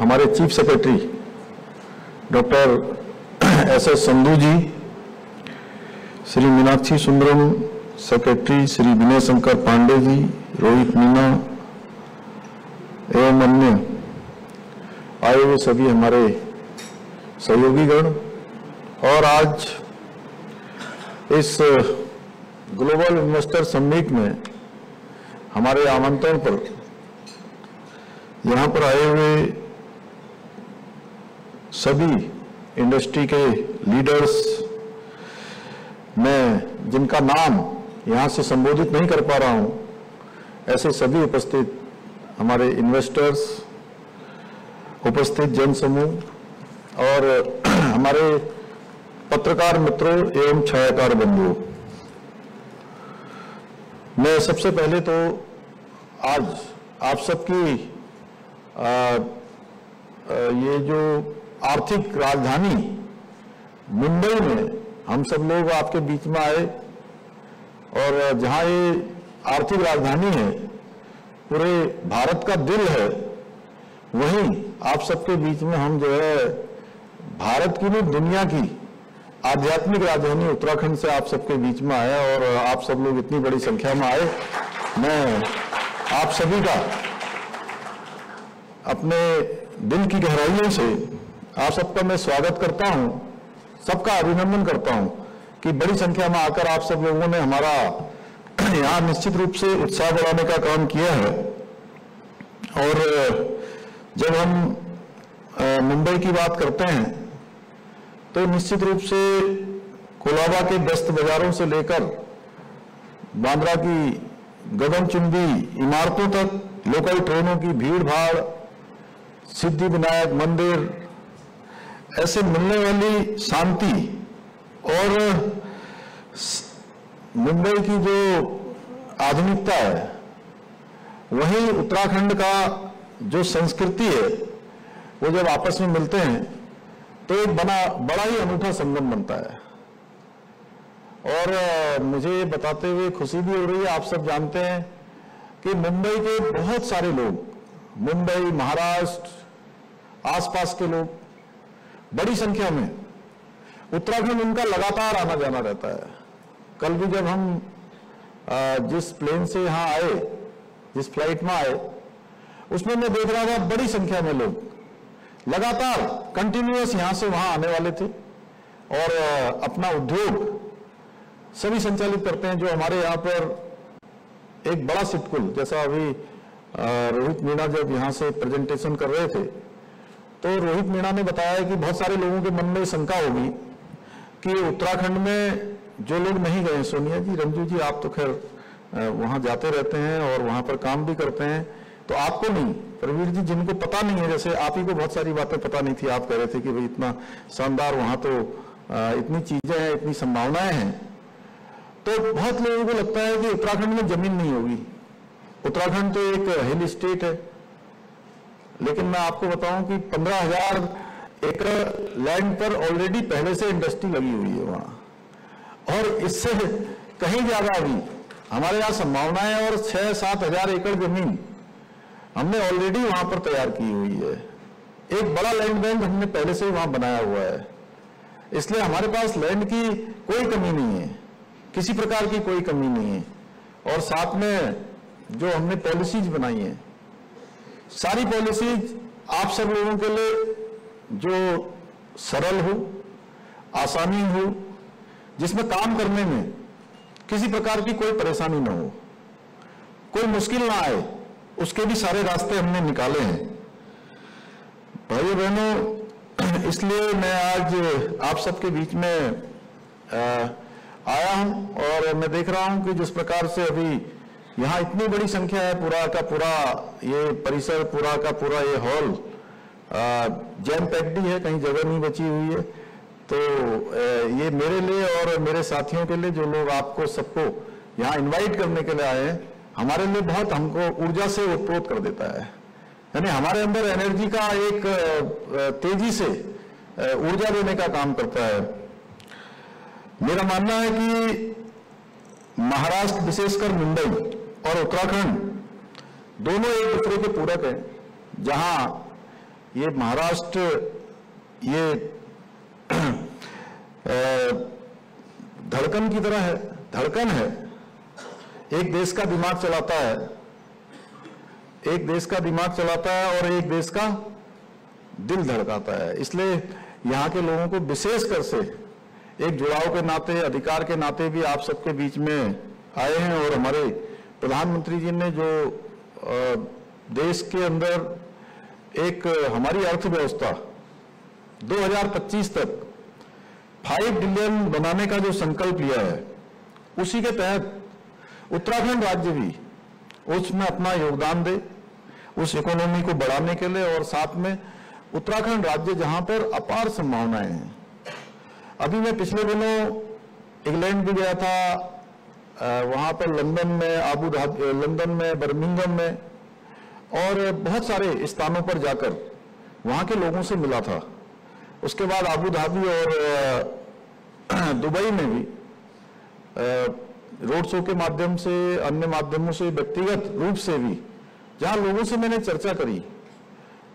हमारे chief secretary doctor S S Sandhu ji, Shri Meenakshi Sundaram secretary Shri Vinay Shankar Pandey ji, Rohit Meena एवं अन्य आए हुए सभी हमारे सहयोगीगण। और आज इस ग्लोबल इन्वेस्टर समिट में हमारे आमंत्रण पर यहाँ पर आए हुए सभी इंडस्ट्री के लीडर्स, मैं जिनका नाम यहाँ से संबोधित नहीं कर पा रहा हूँ, ऐसे सभी उपस्थित हमारे इन्वेस्टर्स उपस्थित जन समूह और हमारे पत्रकार मित्रों एवं छायाकार बंधुओं। मैं सबसे पहले तो आज आप सबकी ये जो आर्थिक राजधानी मुंबई में हम सब लोग आपके बीच में आए और जहाँ ये आर्थिक राजधानी है, पूरे भारत का दिल है, वहीं आप सबके बीच में हम जो है भारत की नहीं, दुनिया की आध्यात्मिक राजधानी उत्तराखंड से आप सबके बीच में आया और आप सब लोग इतनी बड़ी संख्या में आए। मैं आप सभी का अपने दिल की गहराइयों से आप सबका मैं स्वागत करता हूँ, सबका अभिनंदन करता हूँ कि बड़ी संख्या में आकर आप सब लोगों ने हमारा यहाँ निश्चित रूप से उत्साह बढ़ाने का काम किया है। और जब हम मुंबई की बात करते हैं तो निश्चित रूप से कोलाबा के व्यस्त बाजारों से लेकर बांद्रा की गगनचुंबी इमारतों तक, लोकल ट्रेनों की भीड़ भाड़ सिद्धि विनायक, मंदिर, ऐसे मिलने वाली शांति और मुंबई की जो आधुनिकता है, वही उत्तराखंड का जो संस्कृति है, वो जब आपस में मिलते हैं तो एक बना, बड़ा ही अनूठा संगम बनता है। और मुझे बताते हुए खुशी भी हो रही है, आप सब जानते हैं कि मुंबई के बहुत सारे लोग मुंबई, महाराष्ट्र, आसपास के लोग, बड़ी संख्या में। उत्तराखंड उनका लगातार आना जाना रहता है। कल भी जब हम जिस प्लेन से यहाँ आए, जिस फ़्लाइट में आए, उसमें मैं देख रहा था बड़ी संख्या में लोग। लगातार कंटिन्यूस यहाँ से वहाँ आने वाले थे और अपना उद्योग सभी संचालित करते हैं, जो हमारे यहाँ पर एक बड़ा सिटकुल जैसा अभी रोहित मीणा जब यहाँ से प्रेजेंटेशन कर रहे थे तो रोहित मीणा ने बताया कि बहुत सारे लोगों के मन में शंका होगी कि उत्तराखंड में जो लोग नहीं गए, सोनिया जी, रंजू जी, आप तो खैर वहाँ जाते रहते हैं और वहाँ पर काम भी करते हैं। तो आपको नहीं, प्रवीर जी, जिनको पता नहीं है, जैसे आप ही को बहुत सारी बातें पता नहीं थी, आप कह रहे थे कि भाई इतना शानदार वहाँ तो इतनी चीज़ें हैं, इतनी संभावनाएँ हैं। तो बहुत लोगों को लगता है कि उत्तराखंड में ज़मीन नहीं होगी। उत्तराखंड तो एक हिल स्टेट है। लेकिन मैं आपको बताऊँ कि पंद्रह हज़ार एकड़ लैंड पर ऑलरेडी पहले से इंडस्ट्री लगी हुई है वहाँ। और इससे कहीं ज़्यादा अभी हमारे यहाँ संभावनाएँ और छह सात हज़ार एकड़ ज़मीन हमने ऑलरेडी वहाँ पर तैयार की हुई है। एक बड़ा लैंड बैंक हमने पहले से ही वहाँ बनाया हुआ है। इसलिए हमारे पास लैंड की कोई कमी नहीं है। किसी प्रकार की कोई कमी नहीं है। और साथ में जो हमने पॉलिसीज़ बनाई है। सारी पॉलिसीज़ आप सब लोगों के लिए जो सरल हो, आसानी हो, जिसमें काम करने में किसी प्रकार की कोई परेशानी ना हो, कोई मुश्किल ना आए, उसके भी सारे रास्ते हमने निकाले हैं। भाइयों बहनों इसलिए मैं आज आप सबके बीच में आया हूँ और मैं देख रहा हूँ कि जिस प्रकार से अभी यहाँ इतनी बड़ी संख्या है, पूरा का पूरा ये परिसर, पूरा का पूरा ये हॉल जैम पैक्ड है कहीं जगह नहीं बची हुई है। तो ये मेरे लिए और मेरे साथियों के लिए जो लोग आपको सबको यहाँ इनवाइट करने के लिए आए हैं, हमारे लिए बहुत हमको ऊर्जा से उत्प्रोत कर देता है। यानी हमारे अंदर एनर्जी का एक तेज़ी से ऊर्जा देने का काम करता है। मेरा मानना है कि महाराष्ट्र, विशेषकर मुंबई और उत्तराखंड, दोनों एक दूसरे के पूरक हैं, जहाँ ये महाराष्ट्र, ये धड़कन की तरह है, धड़कन है। एक देश का दिमाग चलाता है, एक देश का दिमाग चलाता है और एक देश का दिल धड़काता है। इसलिए यहाँ के लोगों को विशेष कर से एक जुड़ाव के नाते, अधिकार के नाते भी आप सबके बीच में आए हैं और हमारे प्रधानमंत्री जी ने जो देश के अंदर एक हमारी अर्थव्यवस्था 2025 तक 5 बिलियन बनाने का जो संकल्प लिया है, उसी के तहत उत्तराखंड राज्य भी उसमें अपना योगदान दे, उस इकोनॉमी को बढ़ाने के लिए और साथ में उत्तराखंड राज्य जहाँ पर अपार संभावनाएँ हैं। अभी मैं पिछले दिनों इंग्लैंड भी गया था वहाँ पर लंदन में, आबू धाबी लंदन में बर्मिंगम में और बहुत सारे स्थानों पर जाकर वहाँ के लोगों से मिला था। उसके बाद आबू धाबी और दुबई में भी रोड शो के माध्यम से, अन्य माध्यमों से, व्यक्तिगत रूप से भी जहाँ लोगों से मैंने चर्चा करी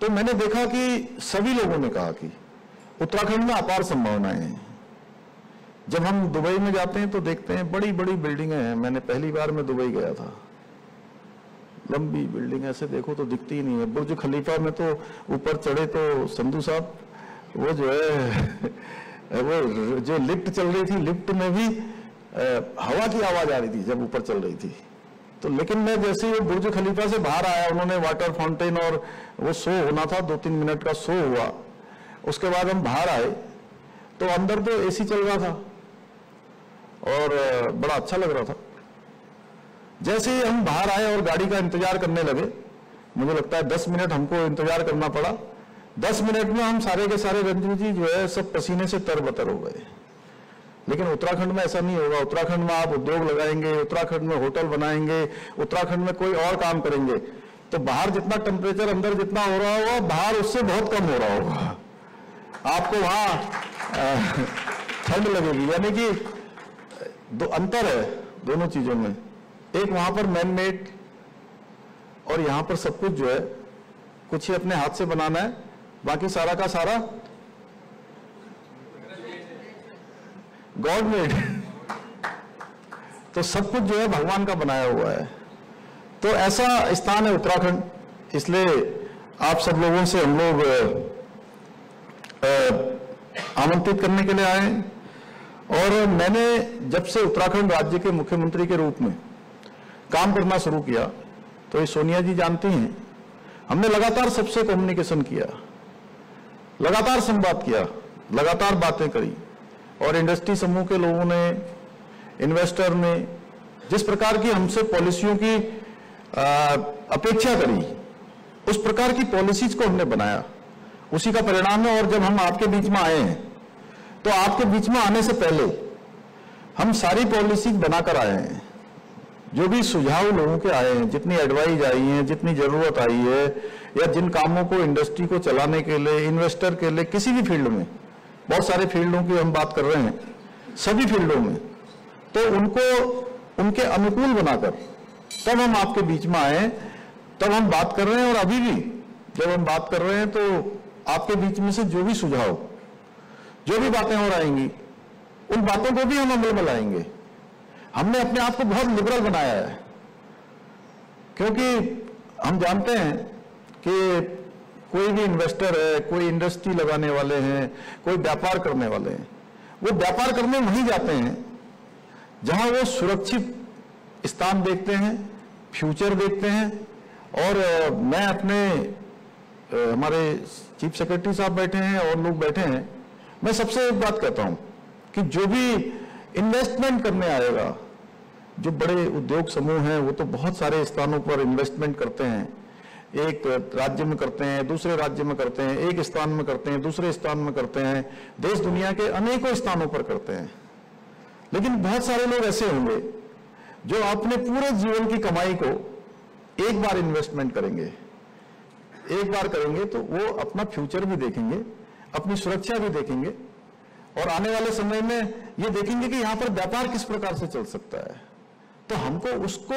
तो मैंने देखा कि सभी लोगों ने कहा कि उत्तराखंड में अपार संभावनाएँ हैं। जब हम दुबई में जाते हैं तो देखते हैं बड़ी बड़ी बिल्डिंगें हैं। मैंने पहली बार में दुबई गया था। लंबी बिल्डिंग, ऐसे देखो तो दिखती ही नहीं है। बुर्ज खलीफा में तो ऊपर चढ़े तो संधु साहब, वो जो है, वो जो लिफ्ट चल रही थी, लिफ्ट में भी हवा की आवाज़ आ रही थी जब ऊपर चल रही थी। तो लेकिन मैं जैसे ही बुर्ज खलीफा से बाहर आया, उन्होंने वाटर फाउंटेन और वो शो होना था दो तीन मिनट का शो हुआ। उसके बाद हम बाहर आए तो अंदर तो एसी चल रहा था। और बड़ा अच्छा लग रहा था। जैसे ही हम बाहर आए और गाड़ी का इंतज़ार करने लगे, मुझे लगता है दस मिनट हमको इंतज़ार करना पड़ा। दस मिनट में हम सारे के सारे रंजू जी जो है, सब पसीने से तरबतर हो गए। लेकिन उत्तराखंड में ऐसा नहीं होगा। उत्तराखंड में आप उद्योग लगाएँगे, उत्तराखंड में होटल बनाएँगे, उत्तराखंड में कोई और काम करेंगे तो बाहर जितना टेम्परेचर अंदर जितना हो रहा होगा, बाहर उससे बहुत कम हो रहा होगा। आपको वहाँ ठंड लगेगी। यानी कि दो अंतर है दोनों चीज़ों में। एक वहाँ पर मैन मेड और यहाँ पर सब कुछ जो है, कुछ ही अपने हाथ से बनाना है, बाकी सारा का सारा गॉड मेड तो सब कुछ जो है भगवान का बनाया हुआ है। तो ऐसा स्थान है उत्तराखंड, इसलिए आप सब लोगों से हम लोग आमंत्रित करने के लिए आए और मैंने जब से उत्तराखंड राज्य के मुख्यमंत्री के रूप में काम करना शुरू किया तो ये सोनिया जी जानती हैं, हमने लगातार सबसे कम्युनिकेशन किया, लगातार संवाद किया, लगातार बातें करी, और इंडस्ट्री समूह के लोगों ने इन्वेस्टर ने जिस प्रकार की हमसे पॉलिसियों की अपेक्षा करी, उस प्रकार की पॉलिसीज़ को हमने बनाया। उसी का परिणाम है, और जब हम आपके बीच में आए हैं तो आपके बीच में आने से पहले हम सारी पॉलिसी बनाकर आए हैं। जो भी सुझाव लोगों के आए हैं, जितनी एडवाइज आई है, जितनी ज़रूरत आई है, या जिन कामों को इंडस्ट्री को चलाने के लिए इन्वेस्टर के लिए, किसी भी फ़ील्ड में, बहुत सारे फील्डों की हम बात कर रहे हैं, सभी फील्डों में तो उनको, उनके अनुकूल बनाकर, तब हम आपके बीच में आए, तब हम बात कर रहे हैं, और अभी भी जब हम बात कर रहे हैं तो आपके बीच में से जो भी सुझाव जो भी बातें हो रहेंगी उन बातों को भी हम अमल में लाएँगे। हमने अपने आप को बहुत लिबरल बनाया है। क्योंकि हम जानते हैं कि कोई भी इन्वेस्टर है, कोई इंडस्ट्री लगाने वाले हैं, कोई व्यापार करने वाले हैं, वो व्यापार करने वहीं जाते हैं, जहाँ वो सुरक्षित स्थान देखते हैं फ्यूचर देखते हैं, और मैं अपने हमारे चीफ सेक्रेटरी साहब बैठे हैं, और लोग बैठे हैं मैं सबसे एक बात कहता हूँ कि जो भी इन्वेस्टमेंट करने आएगा, जो बड़े उद्योग समूह हैं, वो तो बहुत सारे स्थानों पर इन्वेस्टमेंट करते हैं। एक राज्य में करते हैं, दूसरे राज्य में करते हैं, एक स्थान में करते हैं, दूसरे स्थान में करते हैं। देश दुनिया के अनेकों स्थानों पर करते हैं। लेकिन बहुत सारे लोग ऐसे होंगे जो अपने पूरे जीवन की कमाई को एक बार इन्वेस्टमेंट करेंगे। एक बार करेंगे तो वो अपना फ्यूचर भी देखेंगे। अपनी सुरक्षा भी देखेंगे। और आने वाले समय में ये देखेंगे कि यहाँ पर व्यापार किस प्रकार से चल सकता है। तो हमको उसको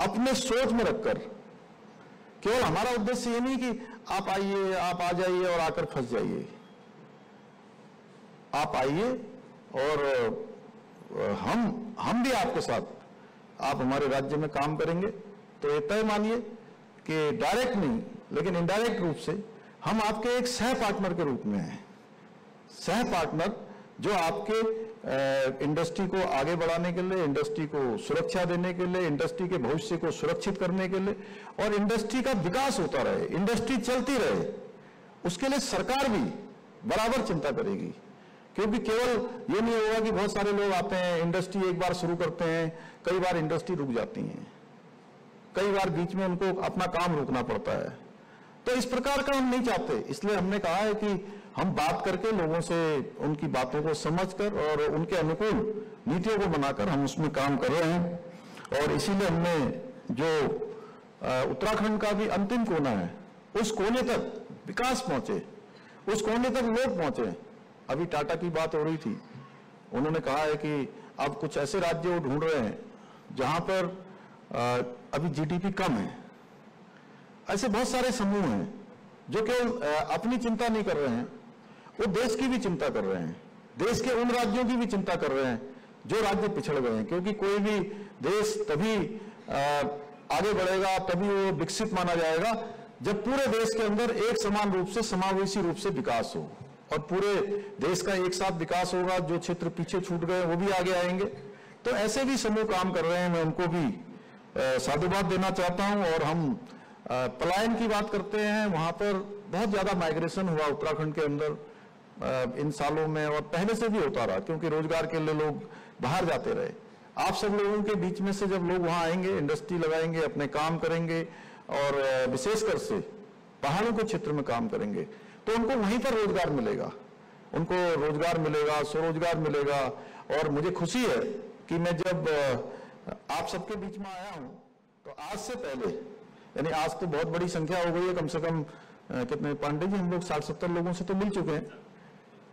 अपने सोच में रखकर, केवल हमारा उद्देश्य ये नहीं कि आप आइए, आप आ जाइए और आकर फंस जाइए। आप आइए और हम हम भी आपके साथ, आप हमारे राज्य में काम करेंगे। तो ये तय मानिए कि डायरेक्ट नहीं, लेकिन इनडायरेक्ट रूप से हम आपके एक सह पार्टनर के रूप में हैं। सह पार्टनर जो आपके इंडस्ट्री को आगे बढ़ाने के लिए इंडस्ट्री को सुरक्षा देने के लिए इंडस्ट्री के भविष्य को सुरक्षित करने के लिए और इंडस्ट्री का विकास होता रहे इंडस्ट्री चलती रहे, उसके लिए सरकार भी बराबर चिंता करेगी। क्योंकि केवल ये नहीं होगा कि बहुत सारे लोग आते हैं इंडस्ट्री एक बार शुरू करते हैं, कई बार इंडस्ट्री रुक जाती है। कई बार बीच में उनको अपना काम रोकना पड़ता है। तो इस प्रकार का हम नहीं चाहते। इसलिए हमने कहा है कि हम बात करके लोगों से उनकी बातों को समझकर और उनके अनुकूल नीतियों को बनाकर हम उसमें काम कर रहे हैं। और इसीलिए हमने जो उत्तराखंड का भी अंतिम कोना है, उस कोने तक विकास पहुँचे, उस कोने तक लोग पहुँचे। अभी टाटा की बात हो रही थी। उन्होंने कहा है कि अब कुछ ऐसे राज्य वो ढूंढ रहे हैं जहाँ पर अभी जीडीपी कम है। ऐसे बहुत सारे समूह हैं जो केवल अपनी चिंता नहीं कर रहे हैं, वो देश की भी चिंता कर रहे हैं, देश के उन राज्यों की भी चिंता कर रहे हैं, जो राज्य पिछड़ गए हैं, क्योंकि कोई भी देश तभी आगे बढ़ेगा, तभी वो विकसित माना जाएगा, जब पूरे देश के अंदर एक समान रूप से, समावेशी रूप से विकास हो, और पूरे देश का एक साथ विकास होगा, जो क्षेत्र पीछे छूट गए, वो भी आगे आएँगे। तो ऐसे भी समूह काम कर रहे हैं, मैं उनको भी साधुवाद देना चाहता हूँ, और हम पलायन की बात करते हैं, वहाँ पर बहुत ज़्यादा माइग्रेशन हुआ उत्तराखंड के अंदर इन सालों में और पहले से भी होता रहा, क्योंकि रोज़गार के लिए लोग बाहर जाते रहे। आप सब लोगों के बीच में से जब लोग वहाँ आएँगे इंडस्ट्री लगाएँगे, अपने काम करेंगे और विशेषकर से पहाड़ों के क्षेत्र में काम करेंगे तो उनको वहीं पर रोज़गार मिलेगा। उनको रोज़गार मिलेगा, स्वरोजगार मिलेगा और मुझे खुशी है कि मैं जब आप सबके बीच में आया हूँ तो आज से पहले यानी आज तो बहुत बड़ी संख्या हो गई है, कम से कम कितने, पांडे जी, हम लोग साठ सत्तर लोगों से तो मिल चुके हैं।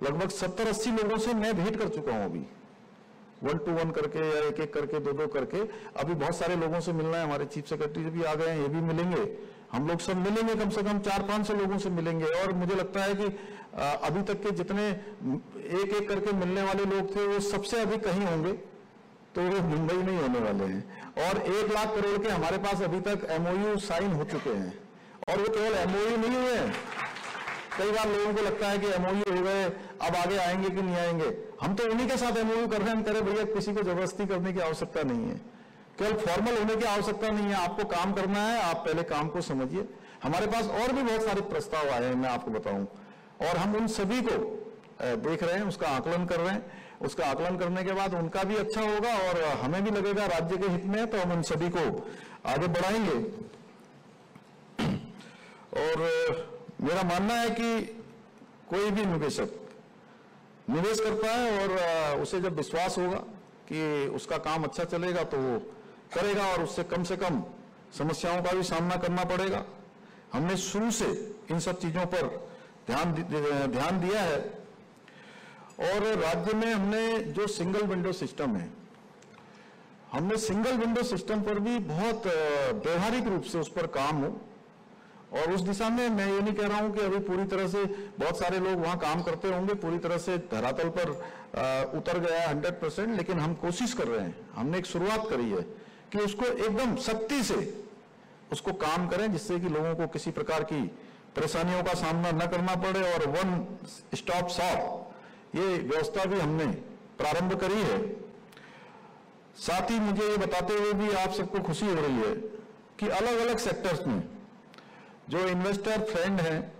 लगभग सत्तर अस्सी लोगों से मैं भेंट कर चुका हूँ अभी। वन टू वन करके या एक एक करके, दो दो करके। अभी बहुत सारे लोगों से मिलना है, हमारे चीफ सेक्रेटरी भी आ गए हैं, ये भी मिलेंगे। हम लोग सब मिलेंगे, कम से कम चार पाँच सौ लोगों से मिलेंगे। और मुझे लगता है कि अभी तक के जितने, एक एक करके मिलने वाले लोग थे, वो सबसे अधिक कहीं होंगे। तो वो मुंबई नहीं होने वाले हैं। और एक लाख करोड़ के हमारे पास अभी तक एमओयू साइन हो चुके हैं। और वो केवल एमओयू नहीं हुए हैं। कई बार लोगों को लगता है कि एमओयू हो गए, अब आगे आएँगे कि नहीं आएँगे। हम तो उन्हीं के साथ एमओयू कर रहे हैं। हम करें भैया, किसी को ज़बरदस्ती करने की आवश्यकता नहीं है। केवल फॉर्मल होने की आवश्यकता नहीं है। आपको काम करना है। आप पहले काम को समझिए। हमारे पास और भी बहुत सारे प्रस्ताव आए हैं, मैं आपको बताऊँ। और हम उन सभी को देख रहे हैं, उसका आकलन कर रहे हैं। उसका आकलन करने के बाद उनका भी अच्छा होगा और हमें भी लगेगा राज्य के हित में तो हम उन सभी को आगे बढ़ाएँगे। और मेरा मानना है कि कोई भी निवेशक निवेश करता है और उसे जब विश्वास होगा कि उसका काम अच्छा चलेगा तो वो करेगा और उससे कम से कम समस्याओं का भी सामना करना पड़ेगा। हमने शुरू से इन सब चीज़ों पर ध्यान ध्यान दिया है। और राज्य में हमने जो सिंगल विंडो सिस्टम है, हमने सिंगल विंडो सिस्टम पर भी बहुत व्यवहारिक रूप से उस पर काम हो। और उस दिशा में मैं ये नहीं कह रहा हूँ कि अभी पूरी तरह से बहुत सारे लोग वहाँ काम करते होंगे, पूरी तरह से धरातल पर उतर गया हंड्रेड परसेंट लेकिन हम कोशिश कर रहे हैं, हमने एक शुरुआत करी है कि उसको एकदम सख्ती से उसको काम करें, जिससे कि लोगों को किसी प्रकार की परेशानियों का सामना न करना पड़े और वन स्टॉप शॉप ये व्यवस्था भी हमने प्रारंभ करी है। साथ ही मुझे ये बताते हुए भी आप सबको खुशी हो रही है कि अलग अलग सेक्टर्स में जो इन्वेस्टर फ्रेंड हैं,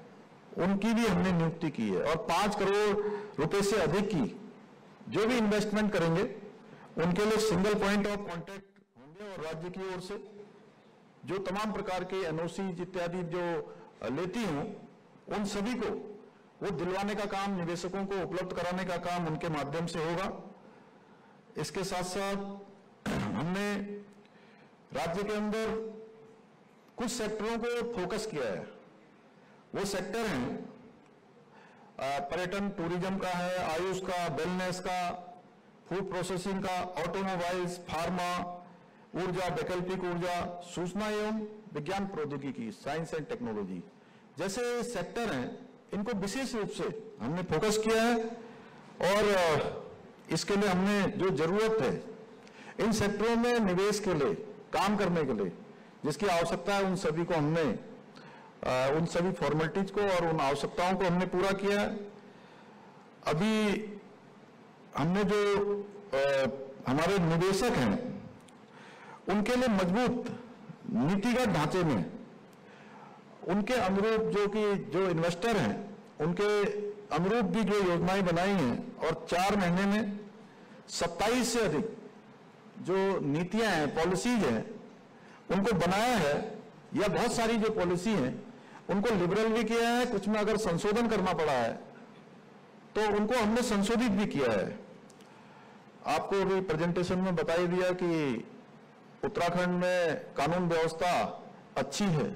उनकी भी हमने नियुक्ति की है और पाँच करोड़ रुपए से अधिक की। जो भी इन्वेस्टमेंट करेंगे, उनके लिए सिंगल पॉइंट ऑफ़ कॉन्टेक्ट होंगे और राज्य की ओर से जो तमाम प्रकार के एनओसी इत्यादि जो लेती हूँ, उन सभी को वो दिलवाने का काम, निवेशकों को उपलब्ध कराने का काम उनके माध्यम से होगा। इसके साथ साथ हमने राज्य के अंदर कुछ सेक्टरों को फोकस किया है। वो सेक्टर हैं पर्यटन, टूरिज़्म का है, आयुष का वेलनेस का फ़ूड प्रोसेसिंग का ऑटोमोबाइल्स फार्मा ऊर्जा, वैकल्पिक ऊर्जा, सूचना एवं विज्ञान प्रौद्योगिकी साइंस एंड टेक्नोलॉजी जैसे सेक्टर हैं इनको विशेष रूप से हमने फोकस किया है और इसके लिए हमने जो ज़रूरत है इन सेक्टरों में निवेश के लिए काम करने के लिए जिसकी आवश्यकता है उन सभी को हमने उन सभी फॉर्मेलिटीज को और उन आवश्यकताओं को हमने पूरा किया है। अभी हमने जो आ, हमारे निवेशक हैं उनके लिए मज़बूत नीतिगत ढांचे में उनके अनुरूप जो कि जो इन्वेस्टर हैं, उनके अनुरूप भी जो योजनाएँ बनाई हैं, और चार महीने में 27 से अधिक जो नीतियाँ हैं पॉलिसीज़ हैं, उनको बनाया है, या बहुत सारी जो पॉलिसी हैं, उनको लिबरल भी किया है, कुछ में अगर संशोधन करना पड़ा है तो उनको हमने संशोधित भी किया है। आपको अभी प्रेजेंटेशन में बताई दिया कि उत्तराखंड में कानून व्यवस्था अच्छी है।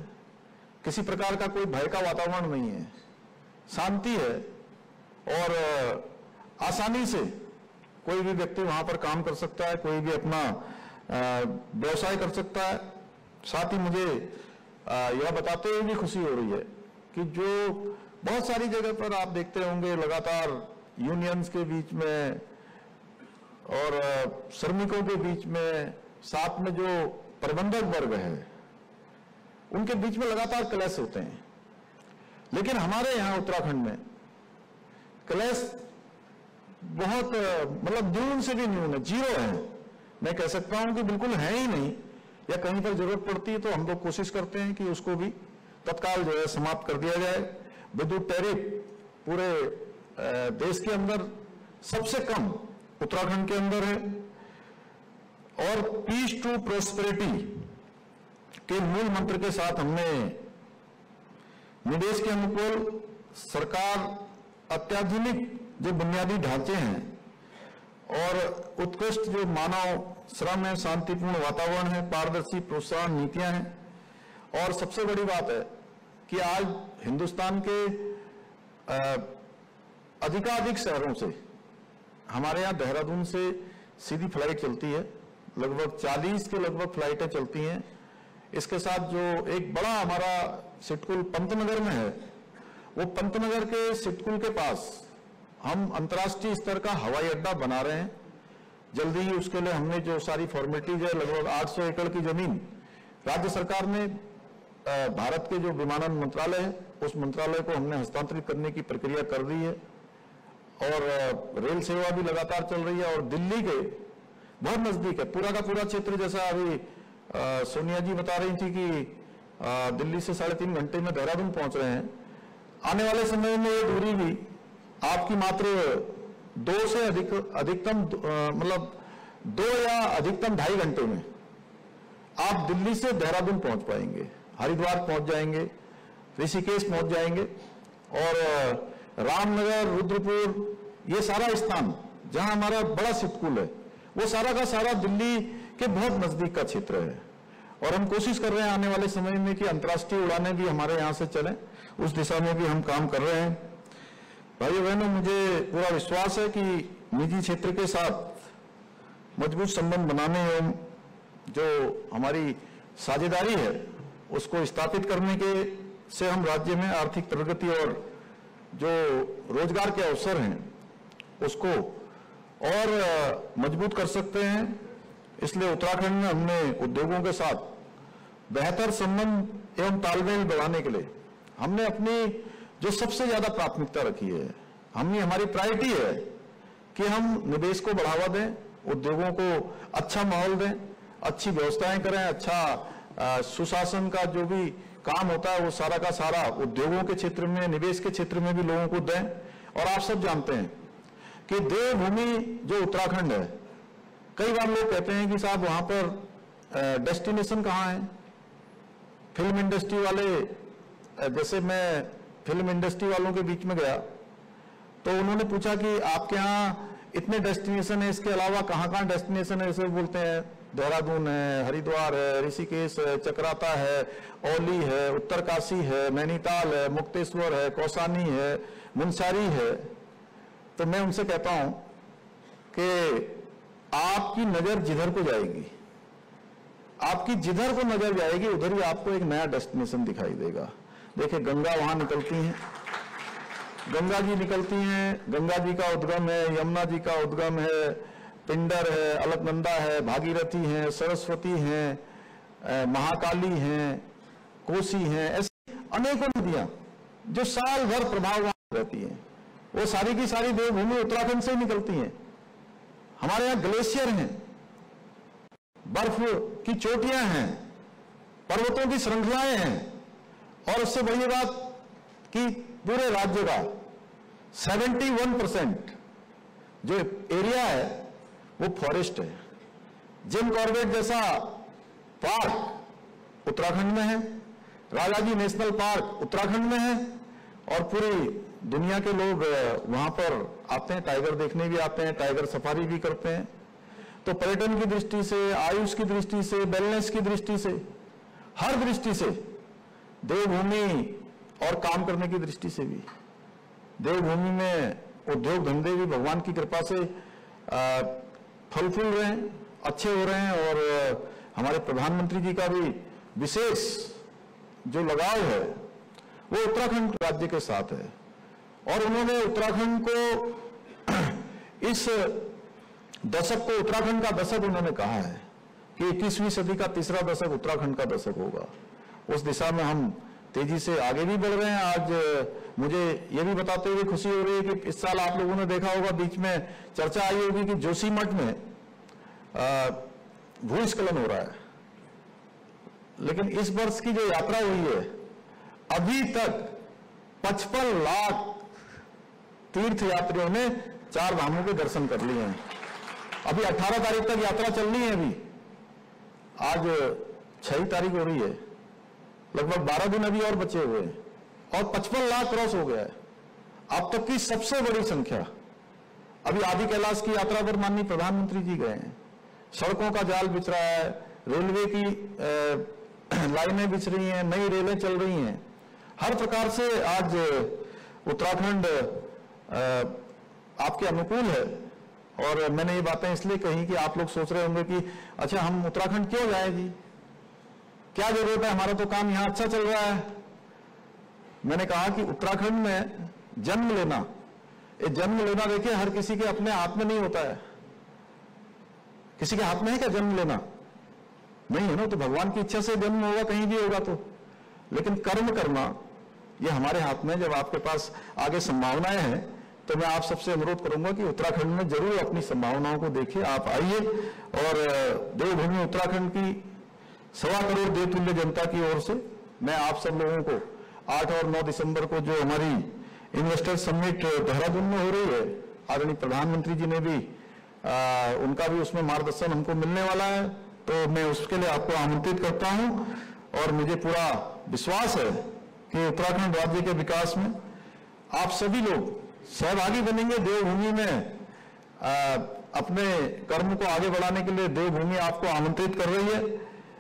किसी प्रकार का कोई भय का वातावरण नहीं है। शांति है और आसानी से कोई भी व्यक्ति वहाँ पर काम कर सकता है, कोई भी अपना व्यवसाय कर सकता है। साथ ही मुझे यह बताते हुए भी खुशी हो रही है कि जो बहुत सारी जगह पर आप देखते होंगे, लगातार यूनियंस के बीच में और श्रमिकों के बीच में, साथ में जो प्रबंधक वर्ग है उनके बीच में लगातार क्लैश होते हैं। लेकिन हमारे यहाँ उत्तराखंड में क्लैश बहुत मतलब न्यून से भी न्यून है ज़ीरो है। मैं कह सकता हूँ कि बिल्कुल है ही नहीं। या कहीं पर ज़रूरत पड़ती है तो हम लोग कोशिश करते हैं कि उसको भी तत्काल जो है समाप्त कर दिया जाए। विद्युत टैरिफ पूरे देश के अंदर सबसे कम उत्तराखंड के अंदर है। और पीस टू प्रोस्पेरिटी के मूल मंत्र के साथ हमने निवेश के अनुकूल सरकार अत्याधुनिक जो बुनियादी ढांचे हैं और उत्कृष्ट जो मानव श्रम है, शांतिपूर्ण वातावरण है, पारदर्शी प्रोत्साहन नीतियाँ हैं। और सबसे बड़ी बात है कि आज हिंदुस्तान के अधिकाधिक शहरों से, हमारे यहाँ देहरादून से सीधी फ़्लाइट चलती है। लगभग 40 के लगभग फ्लाइटें चलती हैं। इसके साथ जो एक बड़ा हमारा सिटकुल पंतनगर में है, वो पंतनगर के सिटकुल के पास हम अंतर्राष्ट्रीय स्तर का हवाई अड्डा बना रहे हैं। जल्दी ही उसके लिए हमने जो सारी फॉर्मेलिटीज है, लगभग 800 एकड़ की ज़मीन राज्य सरकार ने भारत के जो विमानन मंत्रालय है, उस मंत्रालय को हमने हस्तांतरित करने की प्रक्रिया कर दी है। और रेल सेवा भी लगातार चल रही है और दिल्ली के बहुत नज़दीक है, पूरा का पूरा क्षेत्र जैसा अभी सोनिया जी बता रही थी कि आ, दिल्ली से साढ़े तीन घंटे में देहरादून पहुँच रहे हैं। आने वाले समय में ये दूरी भी आपकी मात्र दो से अधिक अधिकतम मतलब दो या अधिकतम ढाई घंटे में आप दिल्ली से देहरादून पहुँच पाएँगे। हरिद्वार पहुँच जाएँगे ऋषिकेश पहुँच जाएँगे और रामनगर रुद्रपुर ये सारा स्थान जहाँ हमारा बड़ा सिटकुल है वो सारा का सारा दिल्ली के बहुत नज़दीक का क्षेत्र है। और हम कोशिश कर रहे हैं आने वाले समय में कि अंतर्राष्ट्रीय उड़ानें भी हमारे यहाँ से चलें। उस दिशा में भी हम काम कर रहे हैं। भाई बहनों, मुझे पूरा विश्वास है कि निजी क्षेत्र के साथ मज़बूत संबंध बनाने एवं जो हमारी साझेदारी है, उसको स्थापित करने के से हम राज्य में आर्थिक प्रगति और जो रोज़गार के अवसर हैं, उसको और मज़बूत कर सकते हैं। इसलिए उत्तराखंड में हमने उद्योगों के साथ बेहतर संबंध एवं तालमेल बढ़ाने के लिए हमने अपनी जो सबसे ज़्यादा प्राथमिकता रखी है, हमने, हमारी प्रायोरिटी है कि हम निवेश को बढ़ावा दें, उद्योगों को अच्छा माहौल दें, अच्छी व्यवस्थाएँ करें अच्छा सुशासन का जो भी काम होता है वो सारा का सारा उद्योगों के क्षेत्र में, निवेश के क्षेत्र में भी लोगों को दें। और आप सब जानते हैं कि देवभूमि जो उत्तराखंड है कई बार लोग कहते हैं कि साहब वहाँ पर डेस्टिनेशन कहाँ है? फ़िल्म इंडस्ट्री वाले जैसे मैं फ़िल्म इंडस्ट्री वालों के बीच में गया तो उन्होंने पूछा कि आपके यहाँ इतने डेस्टिनेशन है, इसके अलावा कहाँ कहाँ डेस्टिनेशन है ऐसे बोलते हैं, देहरादून है, हरिद्वार है, ऋषिकेश है, चक्राता है, औली है, उत्तरकाशी है, नैनीताल है, मुक्तेश्वर है, कौसानी है, मुंसारी है। तो मैं उनसे कहता हूँ कि आपकी नज़र जिधर को जाएगी, आपकी जिधर को नज़र जाएगी, उधर ही आपको एक नया डेस्टिनेशन दिखाई देगा। देखिए, गंगा वहाँ निकलती है। गंगा जी निकलती हैं। गंगा जी का उद्गम है, यमुना जी का उद्गम है, पिंडर है, अलकनंदा है, भागीरथी है, सरस्वती है महाकाली है, कोसी है, ऐसी अनेकों नदियाँ जो साल भर प्रभाव रहती हैं। वो सारी की सारी देवभूमि उत्तराखंड से ही निकलती हैं। हमारे यहाँ ग्लेशियर हैं, बर्फ़ की चोटियाँ हैं, पर्वतों की श्रृंखलाएँ हैं, और उससे बड़ी बात कि पूरे राज्य का 71 परसेंट जो एरिया है, वो फॉरेस्ट है। जिम कॉर्बेट जैसा पार्क उत्तराखंड में है, राजाजी नेशनल पार्क उत्तराखंड में है, और पूरी दुनिया के लोग, वहाँ पर आते हैं टाइगर देखने भी आते हैं टाइगर सफारी भी करते हैं। तो पर्यटन की दृष्टि से, आयुष की दृष्टि से वेलनेस की दृष्टि से, हर दृष्टि से, देवभूमि और काम करने की दृष्टि से भी। देवभूमि में उद्योग धंधे भी भगवान की कृपा से फल फूल रहे हैं अच्छे हो रहे हैं और हमारे प्रधानमंत्री जी का भी विशेष जो लगाव है, वो उत्तराखंड राज्य के साथ है। और उन्होंने उत्तराखंड को इस दशक को उत्तराखंड का दशक उन्होंने कहा है कि इक्कीसवीं सदी का तीसरा दशक उत्तराखंड का दशक होगा। उस दिशा में हम तेज़ी से आगे भी बढ़ रहे हैं। आज मुझे यह भी बताते हुए खुशी हो रही है कि इस साल आप लोगों ने देखा होगा, बीच में चर्चा आई होगी कि जोशीमठ में भूस्खलन हो रहा है। लेकिन इस वर्ष की जो यात्रा हुई है, अभी तक पचपन लाख तीर्थ यात्रियों ने चार धामों के दर्शन कर लिए हैं। अभी 18 तारीख तक यात्रा चल रही है अभी। आज छह तारीख हो रही है। लगभग 12 दिन अभी और बचे हुए हैं। और 55 लाख क्रॉस हो गया है। अब तक की सबसे बड़ी संख्या। अभी आदि कैलाश की यात्रा पर माननीय प्रधानमंत्री जी गए हैं। सड़कों का जाल बिछ रहा है। रेलवे की लाइनें बिछ रही हैं। नई रेलें चल रही हैं। हर प्रकार से आज उत्तराखंड आपके अनुकूल है। और मैंने ये बातें इसलिए कही कि आप लोग सोच रहे होंगे कि अच्छा हम उत्तराखंड क्यों जाए जी क्या ज़रूरत है? हमारा तो काम यहाँ अच्छा चल रहा है। मैंने कहा कि उत्तराखंड में जन्म लेना, ये जन्म लेना देखिए, हर किसी के अपने हाथ में नहीं होता है। किसी के हाथ में है क्या जन्म लेना? नहीं है ना तो भगवान की इच्छा से जन्म होगा, कहीं भी होगा तो। लेकिन कर्म करना, ये हमारे हाथ में जब आपके पास आगे संभावनाएँ हैं तो मैं आप सबसे अनुरोध करूँगा कि उत्तराखंड में ज़रूर अपनी संभावनाओं को देखिए। आप आइए और देवभूमि उत्तराखंड की सवा करोड़ देवतुल्य जनता की ओर से मैं आप सब लोगों को 8 और 9 दिसंबर को जो हमारी इन्वेस्टर समिट देहरादून में हो रही है आदरणीय प्रधानमंत्री जी ने भी आ, उनका भी उसमें मार्गदर्शन हमको मिलने वाला है तो मैं उसके लिए आपको आमंत्रित करता हूँ और मुझे पूरा विश्वास है कि उत्तराखंड राज्य के विकास में आप सभी लोग सहभागी बनेंगे देवभूमि में। आ, अपने कर्म को आगे बढ़ाने के लिए देवभूमि आपको आमंत्रित कर रही है।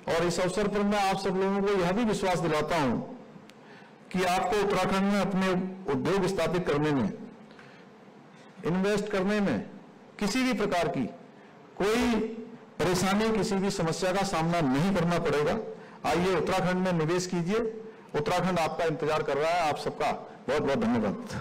और इस अवसर पर मैं आप सब लोगों को यह भी विश्वास दिलाता हूँ कि आपको उत्तराखंड में अपने उद्योग स्थापित करने में इन्वेस्ट करने में किसी भी प्रकार की कोई परेशानी किसी भी समस्या का सामना नहीं करना पड़ेगा। आइए उत्तराखंड में निवेश कीजिए। उत्तराखंड आपका इंतज़ार कर रहा है। आप सबका बहुत बहुत धन्यवाद।